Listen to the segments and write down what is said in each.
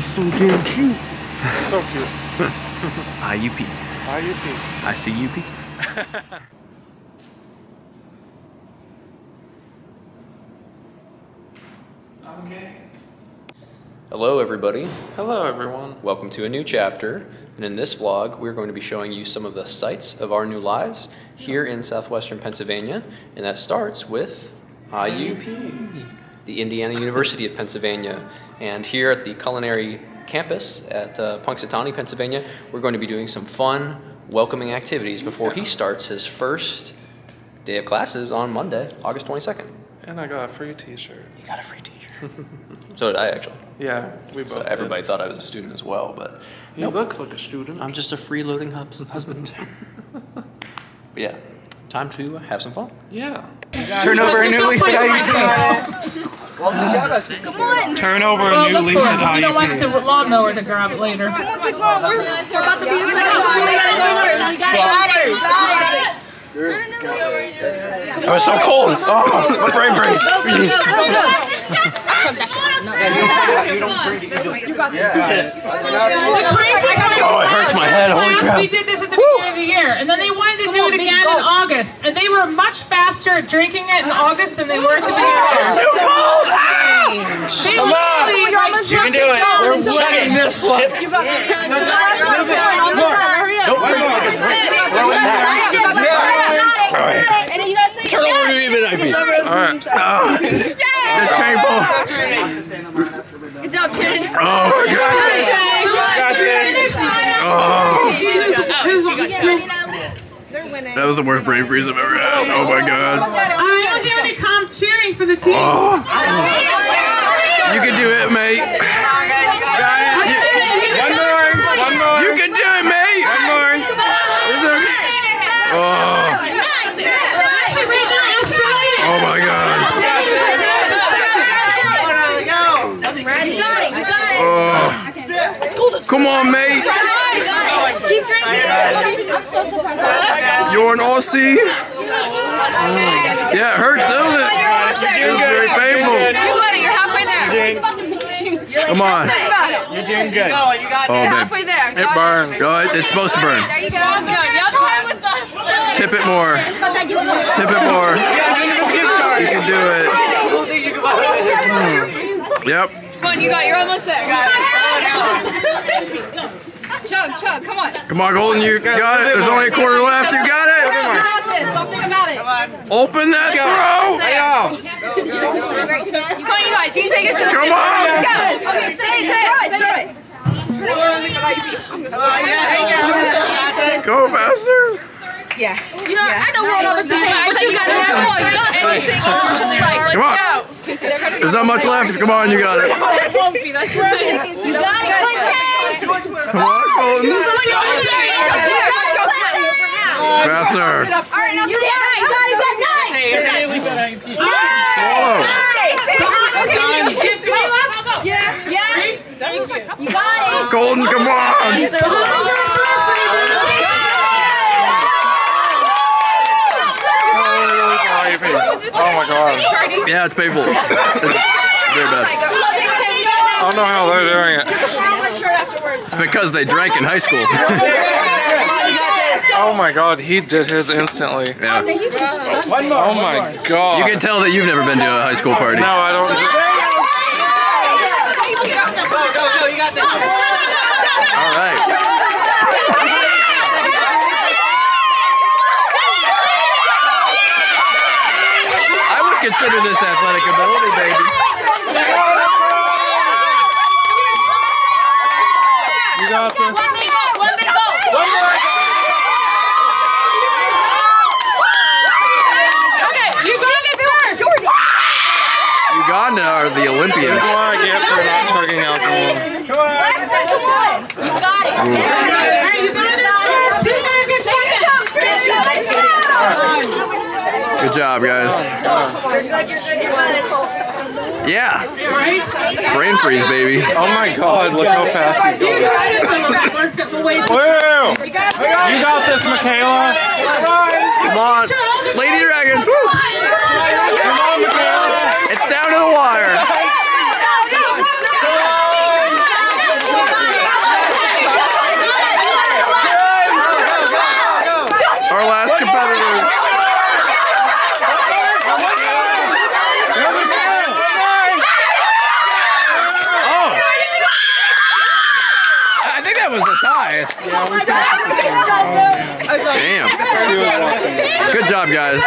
He's so damn cute. So cute. IUP. IUP. I see UP. Hello, everybody. Hello, everyone. Welcome to a new chapter. And in this vlog, we're going to be showing you some of the sights of our new lives here in southwestern Pennsylvania. And that starts with IUP, the Indiana University of Pennsylvania. And here at the culinary campus at uh, Punxsutawney, Pennsylvania, we're going to be doing some fun, welcoming activities before he starts his first day of classes on Monday, August 22nd. And I got a free T-shirt. You got a free t-shirt. so did I, actually. Yeah, we both. So did. everybody thought I was a student as well, but He looks like a student. I'm just a freeloading hus- husband. but yeah, time to have some fun. Yeah. Turn over a new leaf at IUP. Come on. Turn over a new leaf for at it. You don't want IUP. the lawnmower to grab it later. Come on, we're, we're about to be inside. You got it. You got it. It was so cold. Oh, my brain freeze. Oh, it hurts my head. Holy crap. We did this at the beginning of the year, and then they wanted to do it again in August, and they were much faster at drinking it in August than they were at the beginning of the year. Too cold. Ah! Come on, you can do it. We're chugging this one. And you guys say Turn over to even IP. All right. It's painful. Good job, Jen. Oh my god. Oh. They're winning. That was the worst brain freeze I've ever had. Oh, oh my god. I don't hear any calm cheering for the team. Oh. You can do it, mate. One more. One more. You can do it, mate. One more. Oh, oh Oh. Come on, mate. Keep drinking. I'm so surprised. You're an Aussie. Yeah, it hurts, doesn't it? It's very painful. You're halfway there. Come on. You're doing good. Oh, babe. Halfway there. It burns. Go. It's supposed to burn. There you go. Good. The other one was. Tip it more. Tip it more. You can do it. Yep. Come on, you got. it. You're almost there. Chug, chug. Come on. Come on, Golden. You got it. There's only a quarter left. You got it. You got this. Something about it. Open that throat. There. Come on, you guys. You can take us to the. Come on. Let's go. Okay, say it. Say it. Say it. Go faster. You know, I know we're almost there, but you got it. Come on, you got anything. Like, Come on. There's not much left. Come on, you got it. It won't be. That's right. You got it, Clinton. Come on, Golden. Come on, you're almost there. You're almost there. Faster. All right, now say it. You got it. You got. Nice. Swallow. Yeah. Yeah. You got it. Golden, come on. Oh my god. Yeah, it's painful. It's very bad. I don't know how they're doing it. It's because they drank in high school. Oh my god, he did his instantly. Yeah. Oh my god. You can tell that you've never been to a high school party. No, I don't. All right. I would consider this athletic ability, baby. You got this. Okay, you got it first. Uganda are the Olympians. That's what I get for not chugging alcohol. Good job, guys. Yeah. Brain freeze, baby. Oh my god, look how fast he's going. Woo! You got this, Michaela. Come on. Lady Dragons. Woo! Come on, Michaela. It's down to the wire. Good job, guys.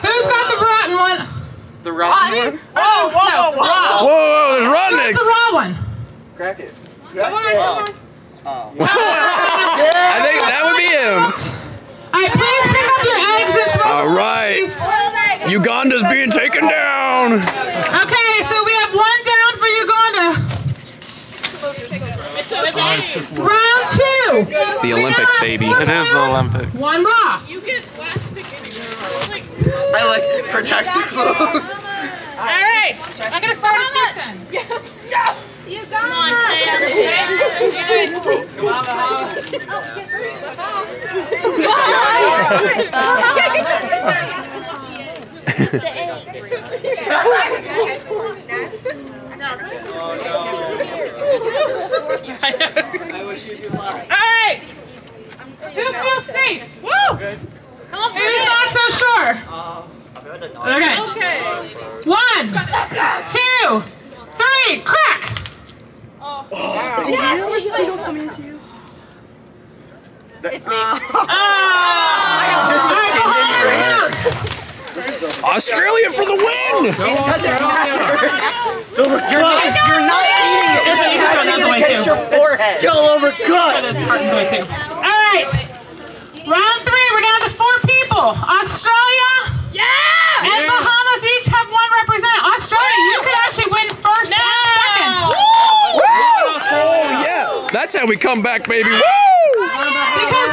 Who's got the rotten one? The rotten oh, one? Oh, whoa, whoa, Whoa, whoa, there's What's the raw one? Crack it. Come on, come on. Oh. I think that would be him. All right, please pick up your eggs and throw All them, Uganda's being taken down. Round two. It's the Olympics, baby. It is the Olympics. One raw. You get last pick Like, I like protect the clothes. All right, I'm gonna start with this end. you Come on, Sam. All right. Who feels safe? Woo! Who's not so sure? Okay. Okay. One, two, three, crack. Oh. It's me. Ah! Just the All right, skin hold on, didn't count. Australia for the win. It doesn't matter. You're not, you're not eating it. You're Yes, you can scratching it against your forehead. Kill over cut. All right. Round three, we're down to four people. Australia Yeah! and Bahamas each have one representative. Australia, you could actually win first and second. Oh yeah, that's how we come back, baby. Woo! Because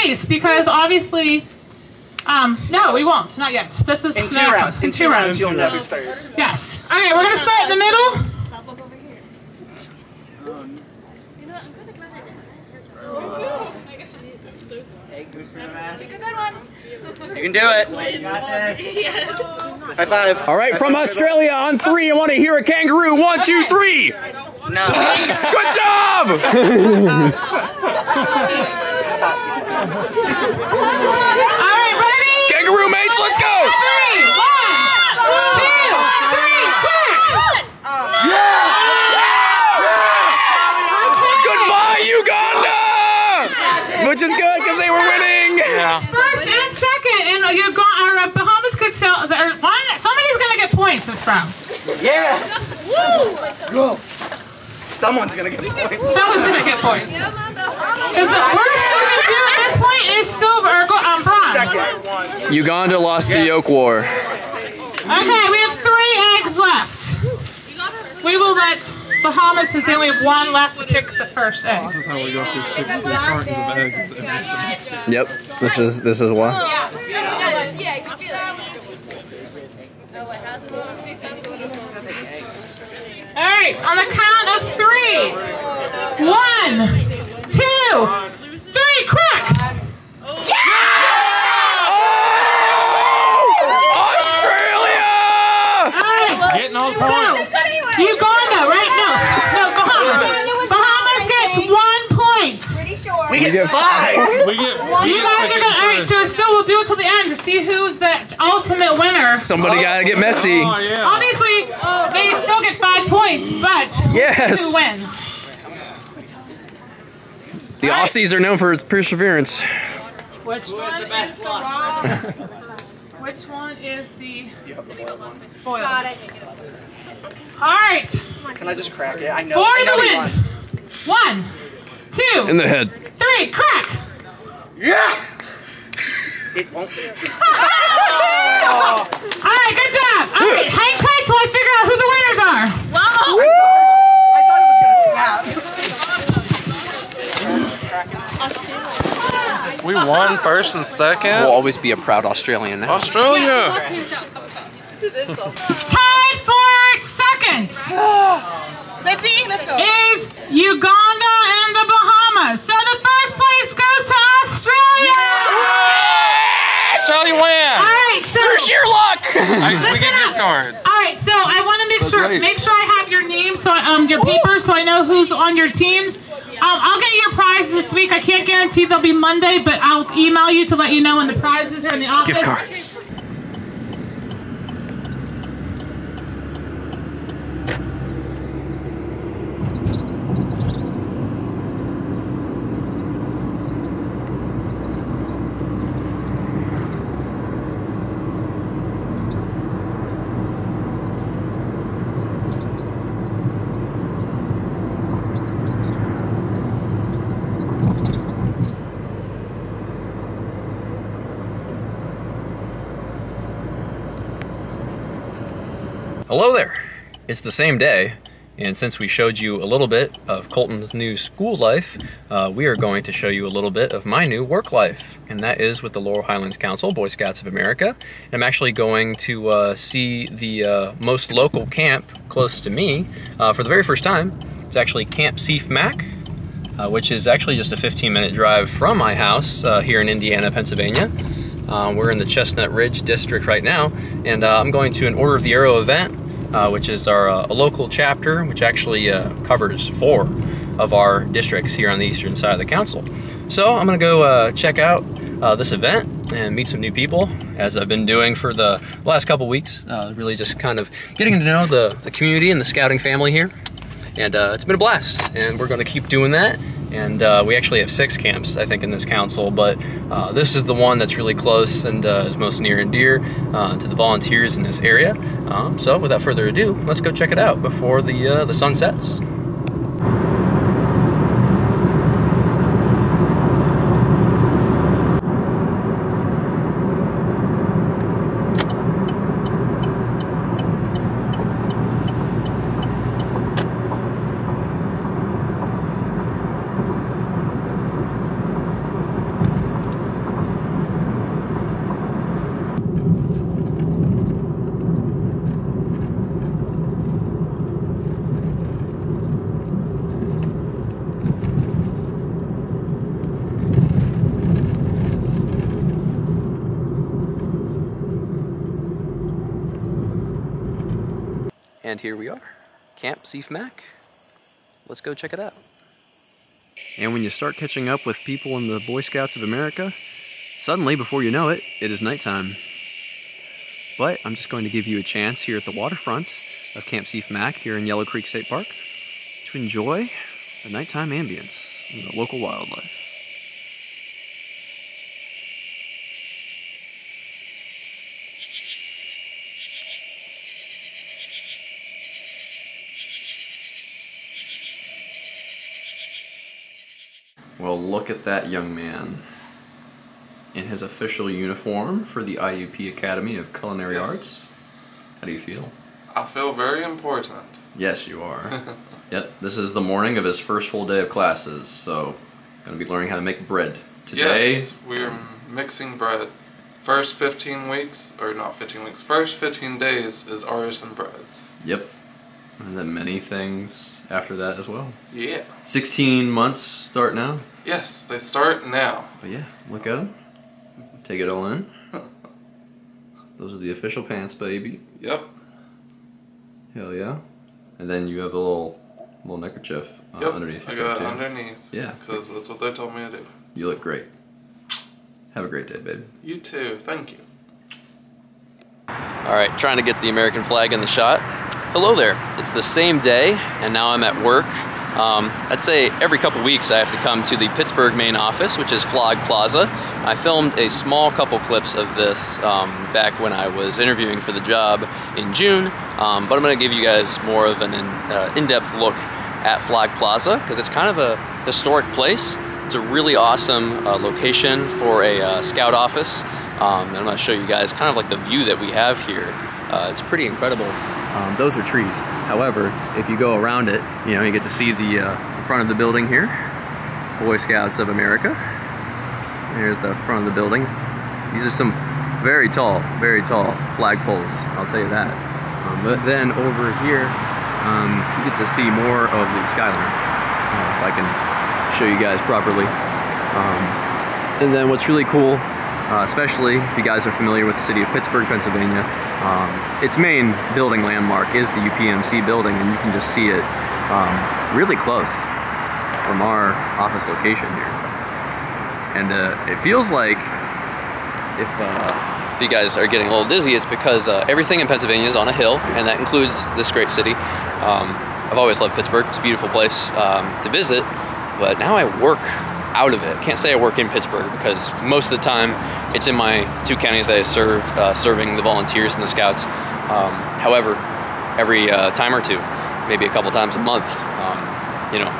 third place. Because obviously, um, no, we won't. Not yet. This is In two next rounds. In two rounds, you'll know who's third. Yes. Okay, we're gonna start in the middle. You can do it. High five. All right, from Australia on three. I want to hear a kangaroo. One, two, three. No. Good job. All right, ready? Kangaroo mates, let's go. Three, one, two, three, crack. Goodbye, Uganda. Which is good because they were winning. Yeah. First and second, and you go. Our uh, Bahamas could sell. Or one, somebody's gonna get points this round. Yeah. Go. Someone's gonna get points. Someone's gonna get points. Because the worst we can do at this point is silver or go, um, bronze. Second. Uganda lost the Yolk War. Okay, we have three eggs left. We will let Bahamas since they only have one left to pick the first egg. This is how we go through 60 cartons of eggs. It makes sense. Yep. This is this is why. Yeah. Yeah, yeah, I can feel it. Oh, what house is it? All right, on the count of three. One, two, three, crack. Australia! All right. Getting all So, points. Uganda, right? No, no, Bahamas. Bahamas gets one point. We get five. We get. We You guys are gonna. All right, first. so still we'll do it till the end to see who's the ultimate winner. Somebody gotta get messy. Oh yeah. Obviously, they still get five points, but Yes. who wins? The Aussies are known for perseverance. Which one is the raw? Which one is the boiled? Got it. All right, Can I just crack it? I know. for I know the win. won. One, two, In the head. three, crack. Yeah. It won't. All right, good job. All right, hang tight till I figure out who the winners are. I thought it was gonna snap. We won first and second. We'll always be a proud Australian now. Australia. Tied for second. Let's see. Let's go. Is Uganda and the Bahamas. So the first place goes to Australia. Australia All win. right, so For sheer luck. we get gift cards. all right, so I want to make sure make sure I have your name, so I- um your papers, so I know who's on your teams. Um, I'll get your prizes this week. I can't guarantee they'll be Monday, but I'll email you to let you know when the prizes are in the office. Gift cards. Hello there. It's the same day, and since we showed you a little bit of Colton's new school life, uh, we are going to show you a little bit of my new work life, and that is with the Laurel Highlands Council, Boy Scouts of America. And I'm actually going to uh, see the uh, most local camp close to me uh, for the very first time. It's actually Camp Seph Mack, uh, which is actually just a 15 minute drive from my house uh, here in Indiana, Pennsylvania. Uh, we're in the Chestnut Ridge district right now, and uh, I'm going to an Order of the Arrow event, uh, which is our uh, local chapter, which actually uh, covers four of our districts here on the eastern side of the council. So I'm going to go uh, check out this event and meet some new people, as I've been doing for the last couple weeks. Uh, really just kind of getting to know the, the community and the scouting family here. And uh, it's been a blast, and we're going to keep doing that. And uh, we actually have six camps, I think, in this council, but uh, this is the one that's really close and uh, is most near and dear uh, to the volunteers in this area. Um, so, without further ado, let's go check it out before the uh, the sun sets. And here we are, Camp Seph Mack. Let's go check it out. And when you start catching up with people in the Boy Scouts of America, suddenly, before you know it, it is nighttime. But I'm just going to give you a chance here at the waterfront of Camp Seph Mack here in Yellow Creek State Park to enjoy the nighttime ambience and the local wildlife. Well, look at that young man in his official uniform for the IUP Academy of Culinary Yes. Arts. How do you feel? I feel very important. Yes, you are. yep, this is the morning of his first full day of classes, so gonna be learning how to make bread today. Yes, we're mixing bread. First 15 weeks, or not 15 weeks, first 15 days is artisan breads. Yep. And then many things after that as well. Yeah. 16 months start now. Yes, they start now. But yeah, look at them. Take it all in. Those are the official pants, baby. Yep. Hell yeah. And then you have a little little neckerchief uh, Yep. underneath I got it too. underneath. Yeah. Because that's what they told me to do. You look great. Have a great day, babe. You too. Thank you. All right, trying to get the American flag in the shot. Hello there. It's the same day, and now I'm at work. Um, I'd say every couple weeks I have to come to the Pittsburgh main office, which is Flag Plaza. I filmed a small couple clips of this um, back when I was interviewing for the job in June, um, but I'm going to give you guys more of an in, uh, in-depth look at Flag Plaza because it's kind of a historic place. It's a really awesome uh, location for a uh, scout office. Um, and I'm going to show you guys kind of like the view that we have here. Uh, it's pretty incredible. Um, those are trees. However, if you go around it, you know, you get to see the, uh, front of the building here. Boy Scouts of America. Here's the front of the building. These are some very tall, very tall flagpoles, I'll tell you that. Um, but then over here, um, you get to see more of the skyline. Uh, if I can show you guys properly. Um, and then what's really cool, uh, especially if you guys are familiar with the city of Pittsburgh, Pennsylvania, um, its main building landmark is the UPMC building, and you can just see it um, really close from our office location here. And uh, it feels like if, uh, if you guys are getting a little dizzy, it's because uh, everything in Pennsylvania is on a hill, and that includes this great city. Um, I've always loved Pittsburgh. It's a beautiful place um, to visit, but now I work out of it. Can't say I work in Pittsburgh because most of the time it's in my two counties that I serve, uh, serving the volunteers and the scouts. Um, however, every uh, time or two, maybe a couple times a month, um, you know,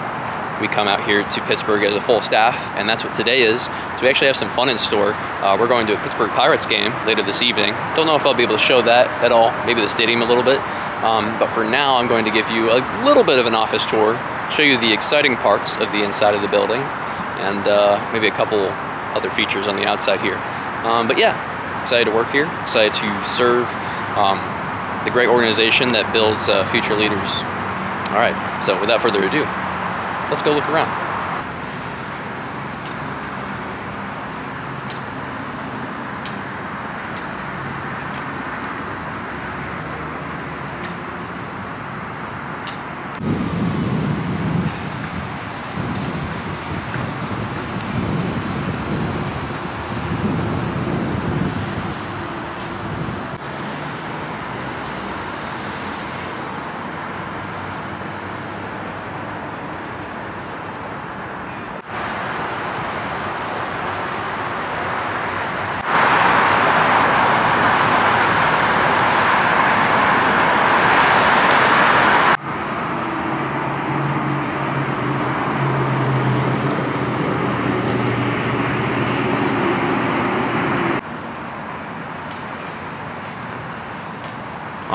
we come out here to Pittsburgh as a full staff, and that's what today is. So we actually have some fun in store. Uh, we're going to a Pittsburgh Pirates game later this evening. Don't know if I'll be able to show that at all, maybe the stadium a little bit, Um, but for now, I'm going to give you a little bit of an office tour, show you the exciting parts of the inside of the building, and uh, maybe a couple other features on the outside here. Um, but yeah, excited to work here, excited to serve um, the great organization that builds uh, future leaders. All right, so without further ado, let's go look around.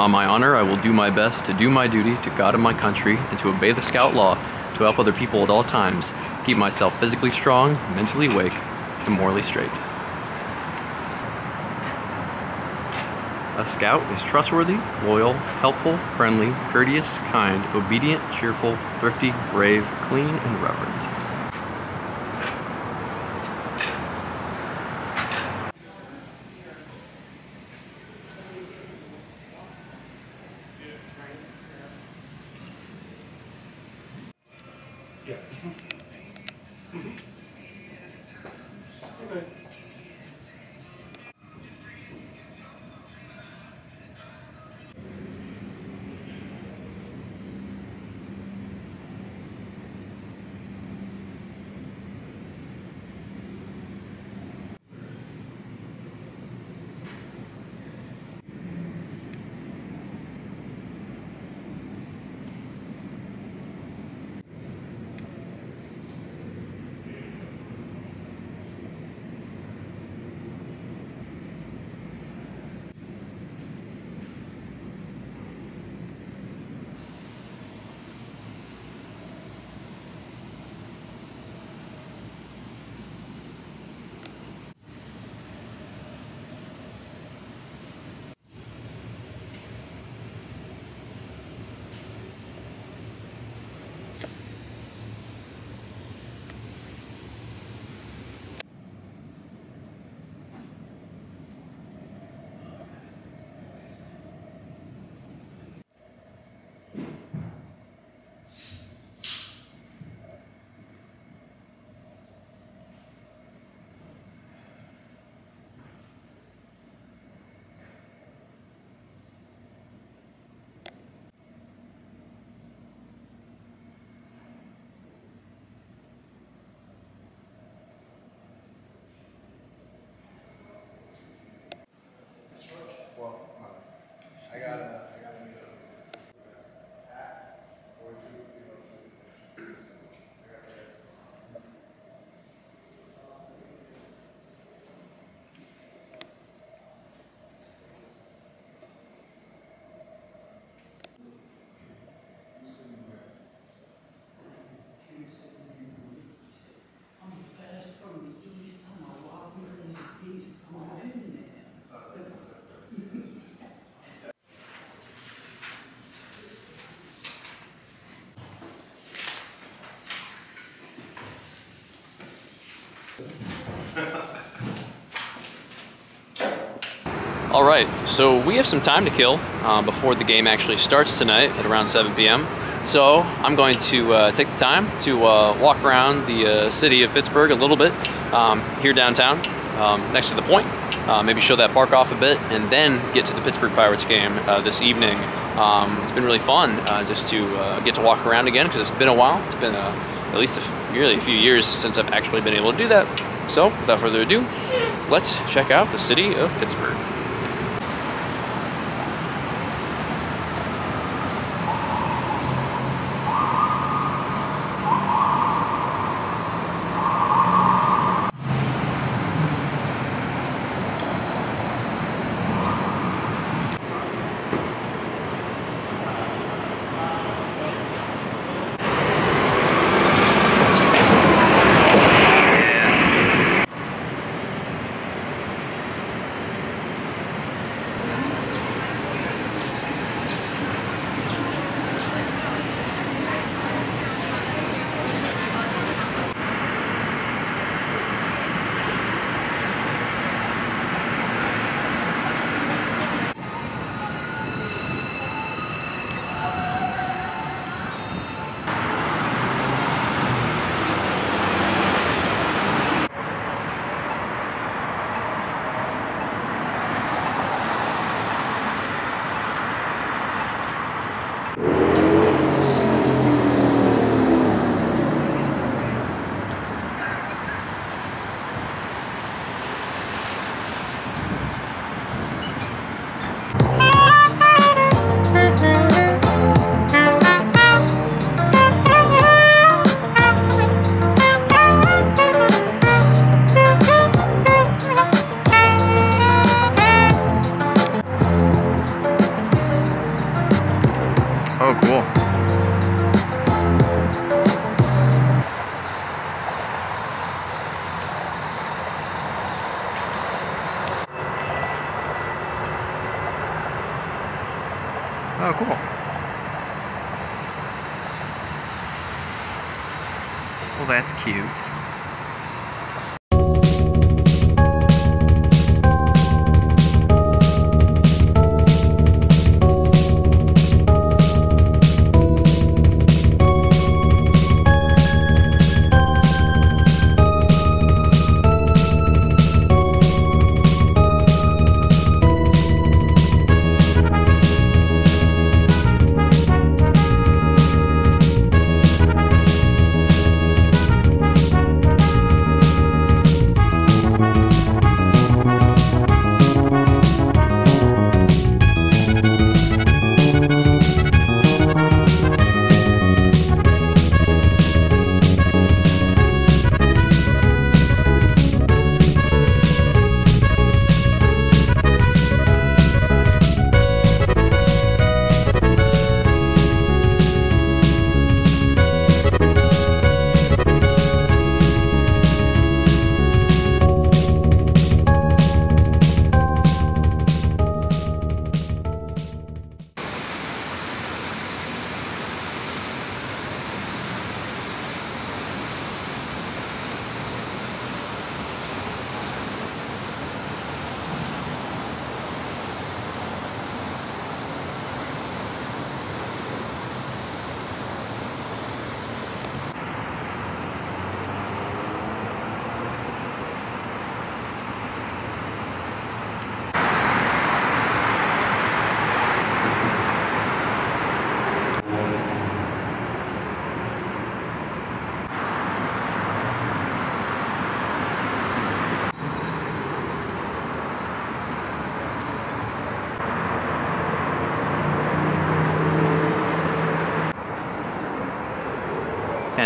On my honor, I will do my best to do my duty to God and my country and to obey the scout law, to help other people at all times, keep myself physically strong, mentally awake, and morally straight. A scout is trustworthy, loyal, helpful, friendly, courteous, kind, obedient, cheerful, thrifty, brave, clean, and reverent. I got a All right, so we have some time to kill uh, before the game actually starts tonight at around 7 p.m. So I'm going to uh, take the time to uh, walk around the uh, city of Pittsburgh a little bit um, here downtown, um, next to the point. Uh, maybe show that park off a bit, and then get to the Pittsburgh Pirates game uh, this evening. Um, it's been really fun just to get to walk around again because it's been a while. It's been at least a really a few years since I've actually been able to do that. So without further ado, let's check out the city of Pittsburgh. Oh, cool. Well, that's cute.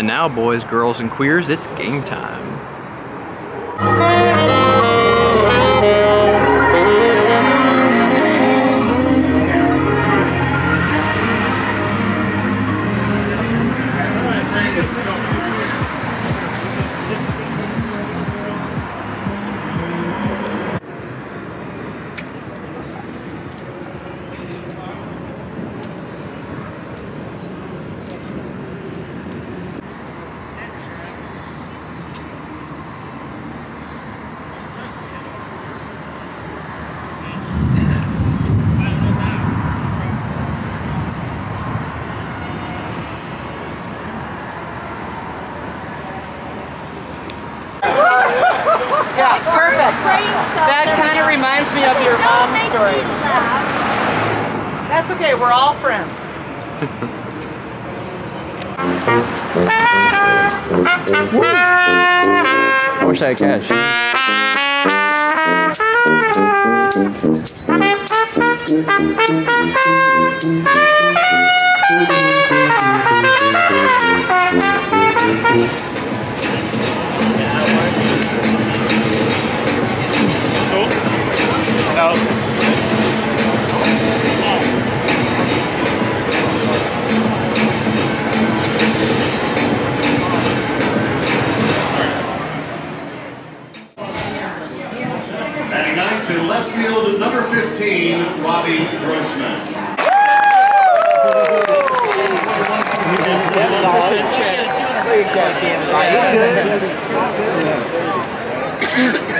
And now, boys, girls, and queers, it's game time. That kind of reminds me of your mom's story. That's okay, we're all friends. I wish I had cash. Batting ninth to left field, number 15, Robbie Grossman.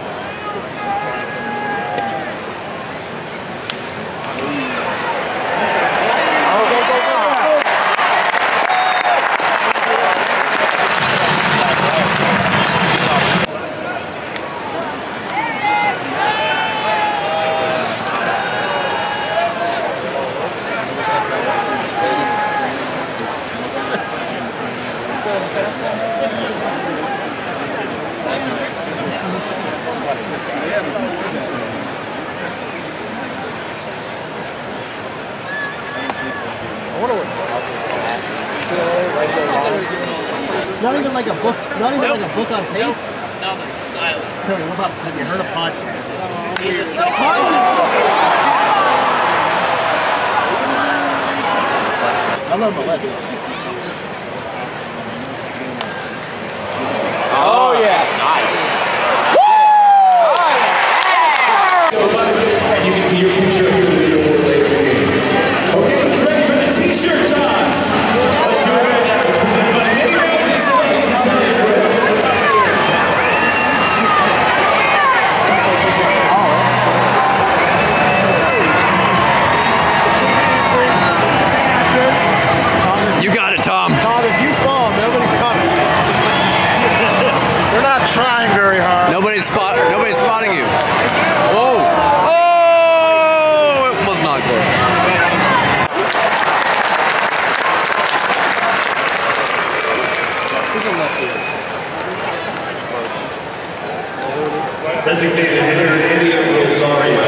Designated hitter, Eddie Rosario.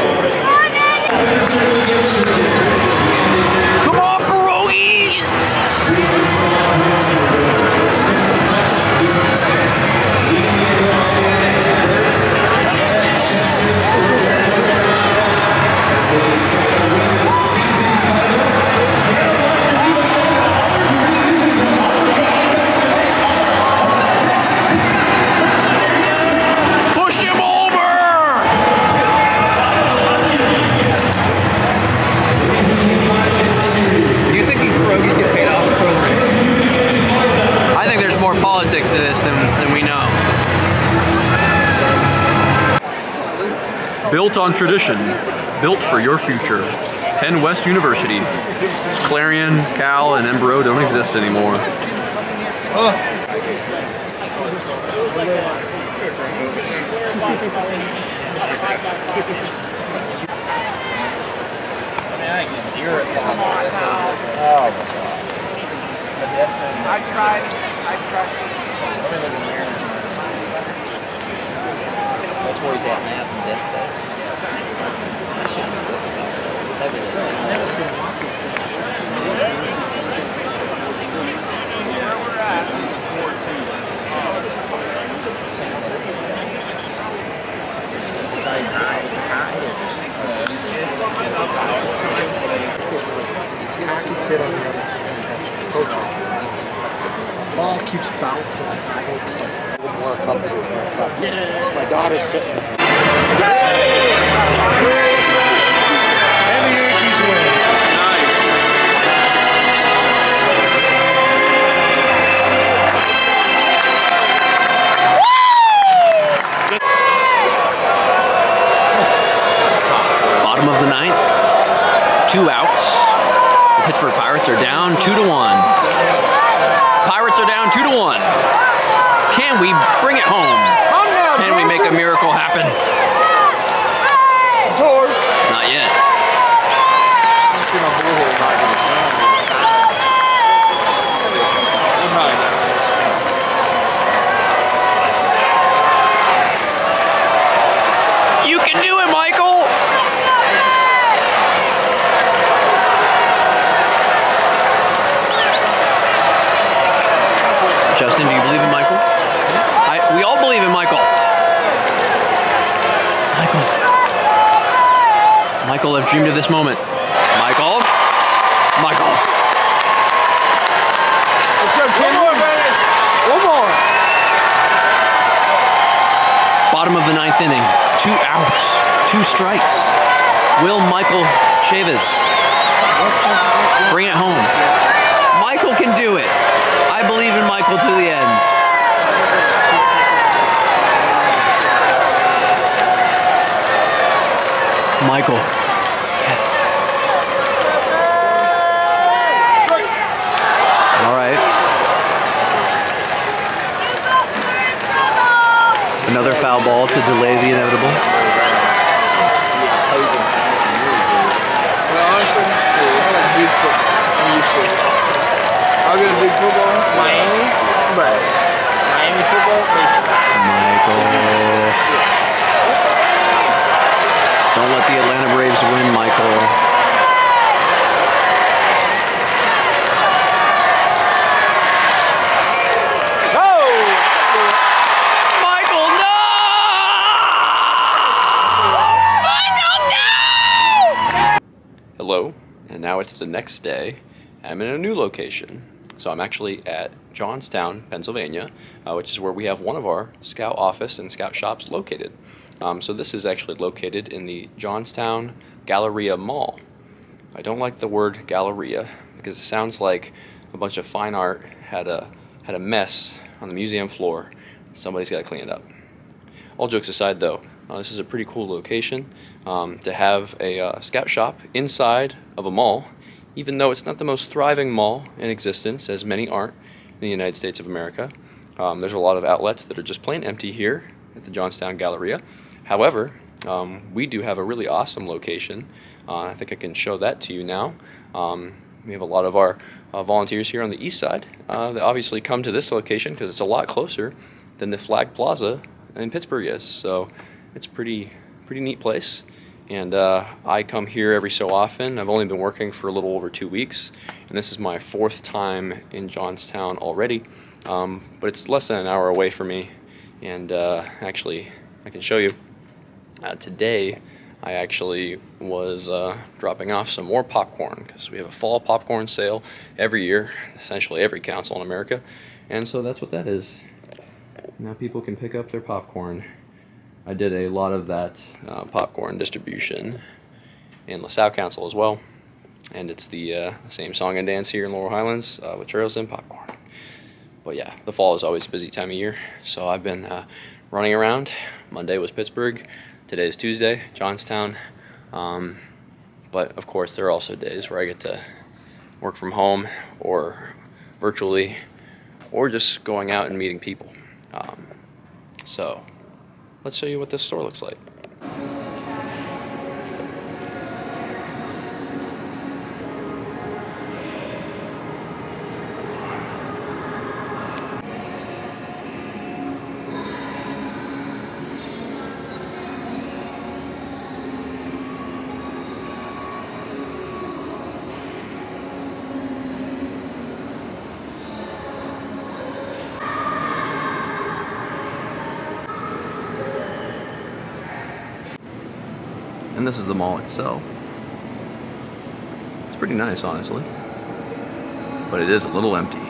Built on tradition, built for your future. Penn West University. It's Clarion, Cal, and Edinboro don't exist anymore. I tried. I tried. That's where he's at Death State. That was going to walk this guy. This cocky kid on the other team is catching. Coach's kid. Ball keeps bouncing. More comfortable. Yeah. My daughter's sitting. And Bottom of the ninth inning. Two outs. Two strikes. Will Michael Chavis bring it home? Michael can do it. I believe in Michael to the end. Michael. Yes. All right. Another foul ball to delay the inevitable. Well, honestly, it's like big football. I'm used to it. I'll go to big football. Miami? Right. Miami football? Michael. Don't let the Atlanta Braves win, Michael. Michael, The next day, I'm in a new location. So I'm actually at Johnstown, Pennsylvania, uh, which is where we have one of our scout office and scout shops located. Um, so this is actually located in the Johnstown Galleria Mall. I don't like the word Galleria because it sounds like a bunch of fine art had a had a mess on the museum floor. Somebody's got to clean it up. All jokes aside, though, uh, this is a pretty cool location um, to have a uh, scout shop inside of a mall, even though it's not the most thriving mall in existence, as many aren't in the United States of America. Um, there's a lot of outlets that are just plain empty here at the Johnstown Galleria. However, um, we do have a really awesome location. Uh, I think I can show that to you now. Um, we have a lot of our uh, volunteers here on the east side uh, that obviously come to this location because it's a lot closer than the Flag Plaza in Pittsburgh is. So it's a pretty, pretty neat place. And uh, I come here every so often. I've only been working for a little over two weeks, and this is my fourth time in Johnstown already. Um, but it's less than an hour away from me, and uh, actually, I can show you. Uh, today, I actually was uh, dropping off some more popcorn because we have a fall popcorn sale every year, essentially every council in America, and so that's what that is. Now people can pick up their popcorn. I did a lot of that uh, popcorn distribution in LaSalle Council as well, and it's the uh, same song and dance here in Laurel Highlands uh, with churros and popcorn. But yeah, the fall is always a busy time of year, so I've been uh, running around. Monday was Pittsburgh. Today is Tuesday, Johnstown. Um, but of course, there are also days where I get to work from home or virtually or just going out and meeting people. Um, so let's show you what this store looks like. Is the mall itself. It's pretty nice, honestly. But it is a little empty.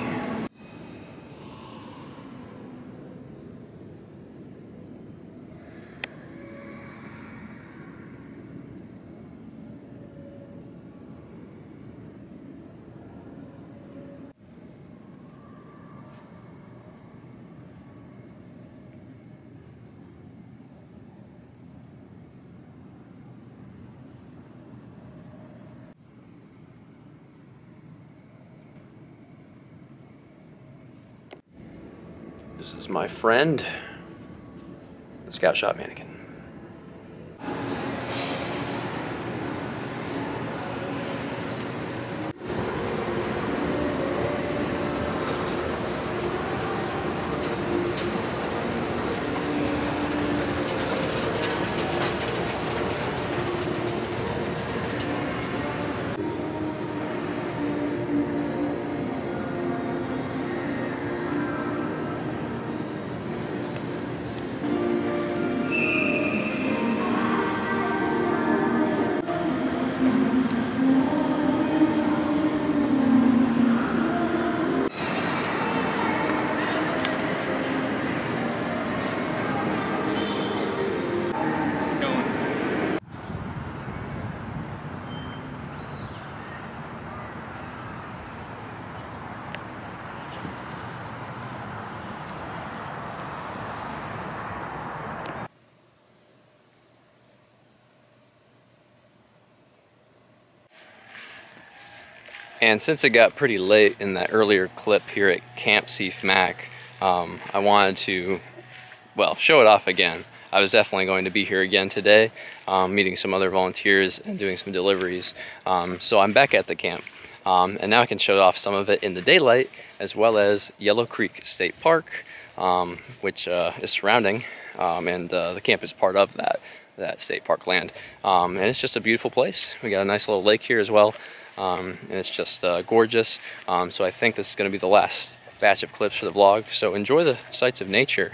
This is my friend, the Scout Shop mannequin. And since it got pretty late in that earlier clip here at Camp Seph Mack, um, I wanted to, well, show it off again. I was definitely going to be here again today, um, meeting some other volunteers and doing some deliveries. Um, so I'm back at the camp. Um, and now I can show off some of it in the daylight, as well as Yellow Creek State Park, um, which uh, is surrounding, um, and uh, the camp is part of that that state park land. and it's just a beautiful place. We got a nice little lake here as well um, and it's just uh, gorgeous. Um, so I think this is going to be the last batch of clips for the vlog. So enjoy the sights of nature,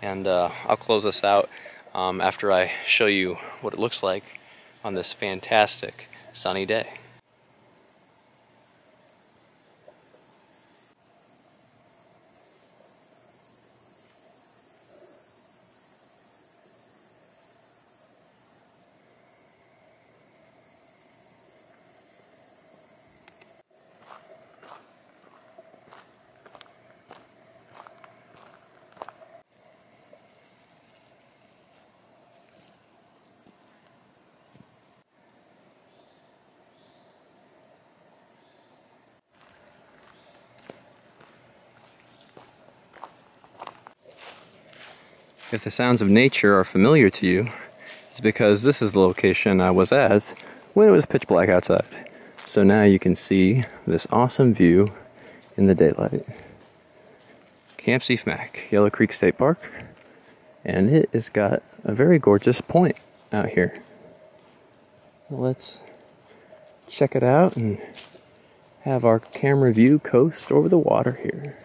and uh, I'll close this out um, after I show you what it looks like on this fantastic sunny day. If the sounds of nature are familiar to you, it's because this is the location I was at when it was pitch black outside. So now you can see this awesome view in the daylight. Camp Seph Mack, Yellow Creek State Park, and it has got a very gorgeous point out here. Let's check it out and have our camera view coast over the water here.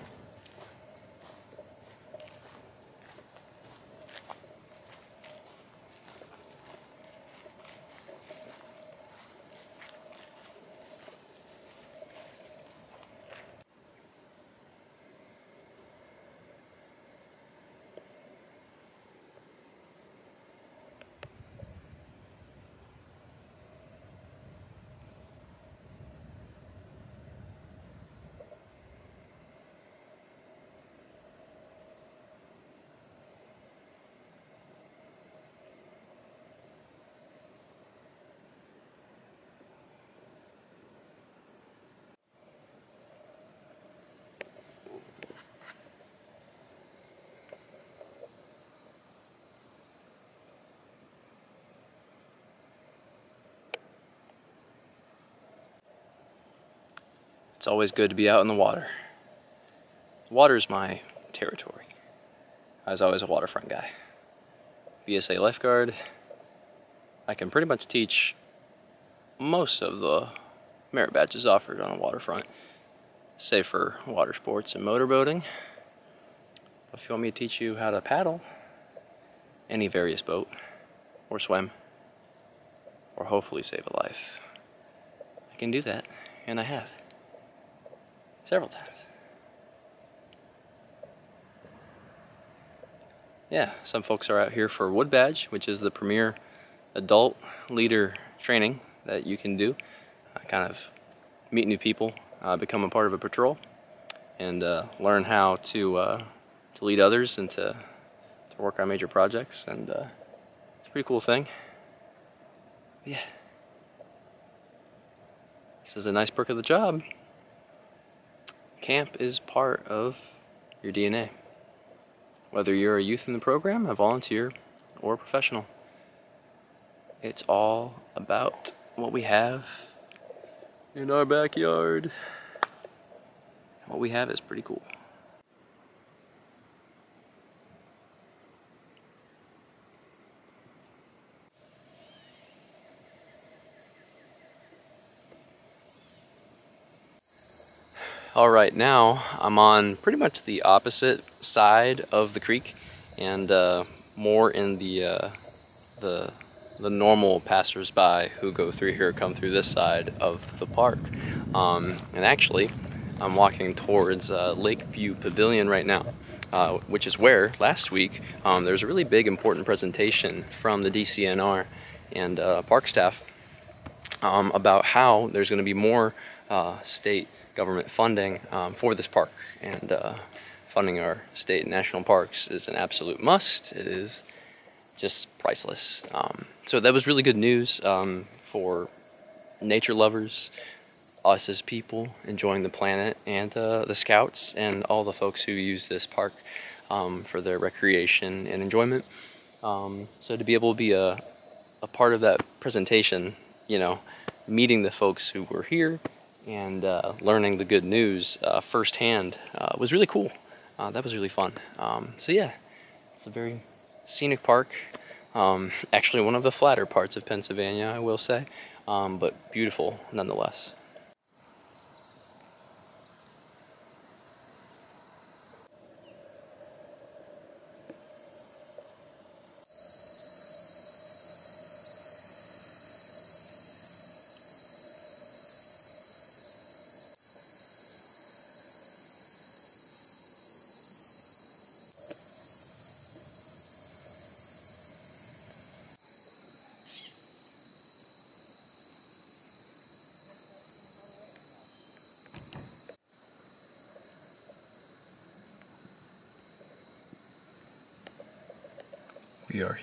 It's always good to be out in the water. Water's my territory. I was always a waterfront guy. BSA lifeguard. I can pretty much teach most of the merit badges offered on a waterfront, save for water sports and motorboating. If you want me to teach you how to paddle, any various boat, or swim, or hopefully save a life, I can do that, and I have. Several times. Yeah, some folks are out here for Wood Badge, which is the premier adult leader training that you can do. Uh, kind of meet new people, uh, become a part of a patrol, and uh, learn how to uh, to lead others and to, to work on major projects. And uh, it's a pretty cool thing. Yeah. This is a nice perk of the job. Camp is part of your DNA. Whether you're a youth in the program, a volunteer, or a professional. It's all about what we have in our backyard. What we have is pretty cool. All right, now I'm on pretty much the opposite side of the creek and uh, more in the, uh, the, the normal passersby who go through here come through this side of the park. Um, and actually, I'm walking towards uh, Lakeview Pavilion right now, uh, which is where last week um, there was a really big important presentation from the DCNR and uh, park staff um, about how there's going to be more uh, state government funding um, for this park. And uh, funding our state and national parks is an absolute must. It is just priceless. Um, so that was really good news um, for nature lovers, us as people enjoying the planet, and uh, the scouts and all the folks who use this park um, for their recreation and enjoyment. Um, so to be able to be a, a part of that presentation, you know, meeting the folks who were here and uh, learning the good news uh, firsthand uh, was really cool. Uh, that was really fun. Um, so yeah, it's a very scenic park. Um, actually, one of the flatter parts of Pennsylvania, I will say, um, but beautiful nonetheless.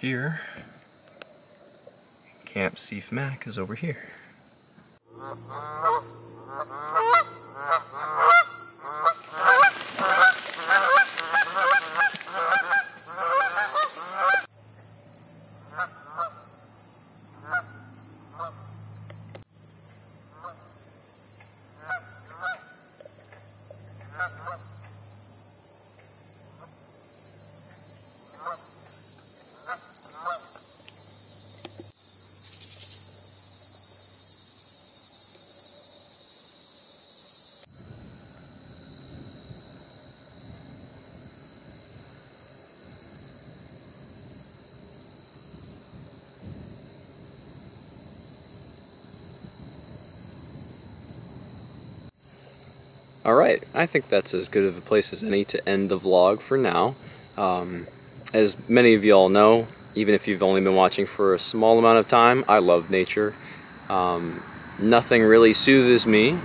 Here. Camp Seph Mack is over here. All right, I think that's as good of a place as any to end the vlog for now. Um, as many of you all know, even if you've only been watching for a small amount of time, I love nature. Um, nothing really soothes me,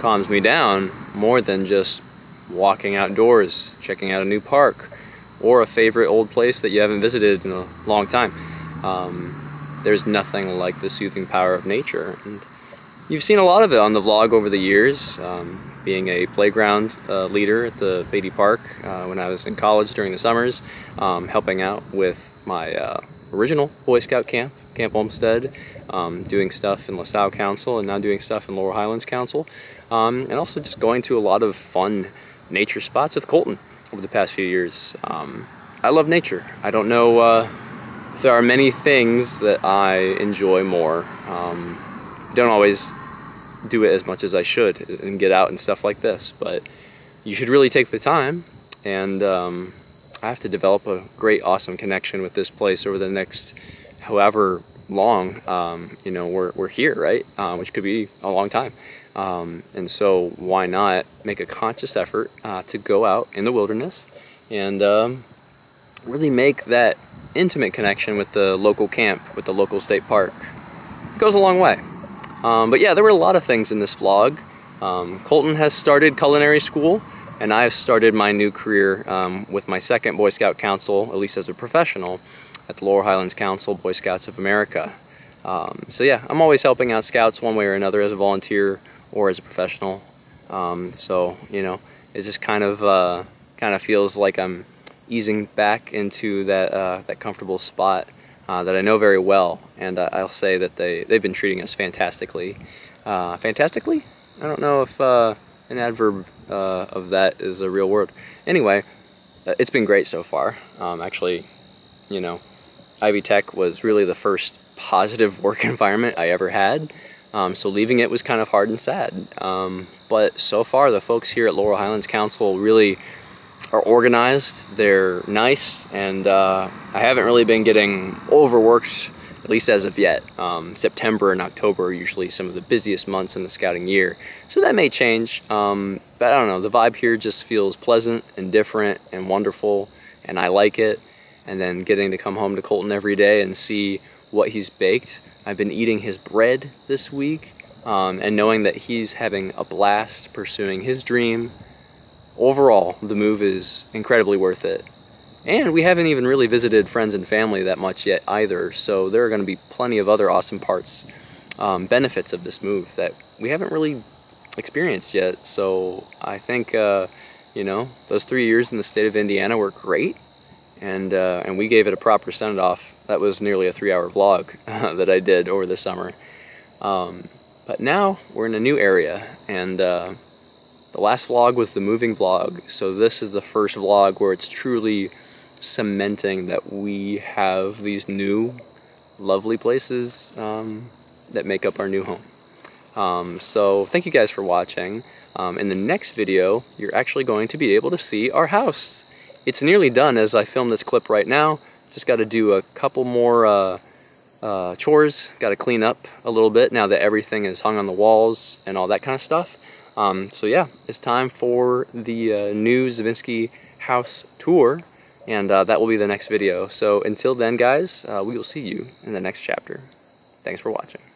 calms me down more than just walking outdoors, checking out a new park, or a favorite old place that you haven't visited in a long time. Um, there's nothing like the soothing power of nature. And you've seen a lot of it on the vlog over the years. Um, being a playground uh, leader at the Beatty Park uh, when I was in college during the summers, um, helping out with my uh, original Boy Scout camp, Camp Olmsted, um, doing stuff in LaSalle Council and now doing stuff in Laurel Highlands Council, um, and also just going to a lot of fun nature spots with Colton over the past few years. Um, I love nature. I don't know uh, there are many things that I enjoy more. Um, don't always do it as much as I should and get out and stuff like this. But you should really take the time, and um, I have to develop a great, awesome connection with this place over the next however long. Um, you know, we're we're here, right? Uh, which could be a long time. Um, and so, why not make a conscious effort uh, to go out in the wilderness and um, really make that intimate connection with the local camp, with the local state park? It goes a long way. Um, but yeah, there were a lot of things in this vlog. Um, Colton has started culinary school, and I've started my new career um, with my second Boy Scout Council, at least as a professional, at the Laurel Highlands Council, Boy Scouts of America. Um, so yeah, I'm always helping out scouts one way or another as a volunteer or as a professional. Um, so you know, it just kind of uh, kind of feels like I'm easing back into that uh, that comfortable spot uh, that I know very well, and uh, I'll say that they they've been treating us fantastically. Uh, fantastically? I don't know if uh, an adverb uh, of that is a real word. Anyway, it's been great so far. Um, actually, you know, Ivy Tech was really the first positive work environment I ever had. Um, so leaving it was kind of hard and sad. Um, but so far, the folks here at Laurel Highlands Council really are organized, they're nice, and uh, I haven't really been getting overworked, at least as of yet. Um, September and October are usually some of the busiest months in the scouting year, so that may change. Um, but I don't know, the vibe here just feels pleasant and different and wonderful, and I like it. And then getting to come home to Colton every day and see what he's baked. I've been eating his bread this week, um, and knowing that he's having a blast pursuing his dream overall, the move is incredibly worth it. And we haven't even really visited friends and family that much yet either, so there are going to be plenty of other awesome parts, um, benefits of this move that we haven't really experienced yet. So I think, uh, you know, those three years in the state of Indiana were great, and uh, and we gave it a proper send off. That was nearly a three-hour vlog that I did over the summer. Um, but now we're in a new area, and uh, the last vlog was the moving vlog, so this is the first vlog where it's truly cementing that we have these new lovely places um, that make up our new home. Um, so thank you guys for watching. Um, in the next video, you're actually going to be able to see our house. It's nearly done as I film this clip right now. Just got to do a couple more uh, uh, chores. Got to clean up a little bit now that everything is hung on the walls and all that kind of stuff. Um, so yeah, it's time for the uh, new Zavinski house tour, and uh, that will be the next video. So until then, guys, uh, we will see you in the next chapter. Thanks for watching.